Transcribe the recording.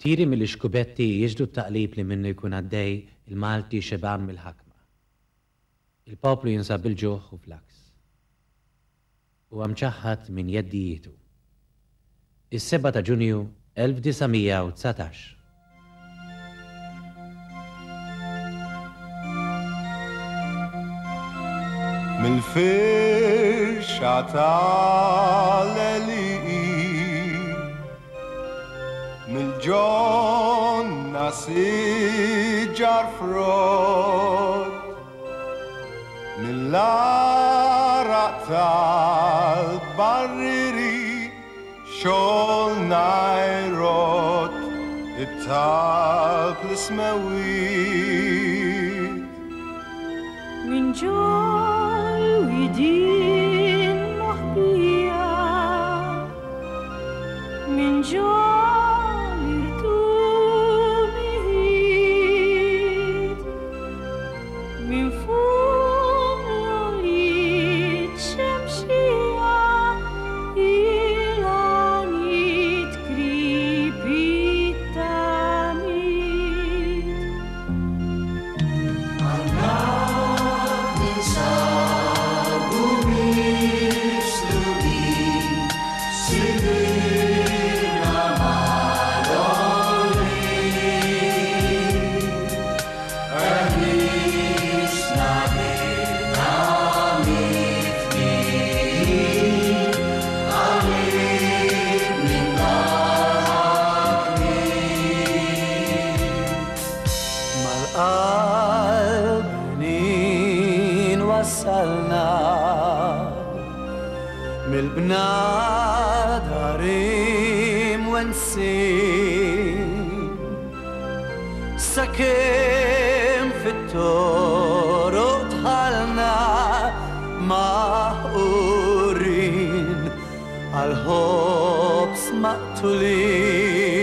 Tiri mill iskubetti jizdu taqlib li minnu jkun għaddej il-Malti xeban mill-ħakma. Il-poplu jinsab il-ġuħ u flaks. U għamċaħħat minn jeddijietu. Is-7 ta' ġunju 1919. Mill-firxa ta' passeggiar frod nella razza barriri shol nai rot e tal plisme wit min joy we did wasalna mil-bnad għarim wensin sakim fit-toru tħalna maħurin għal-ħobs maqtulin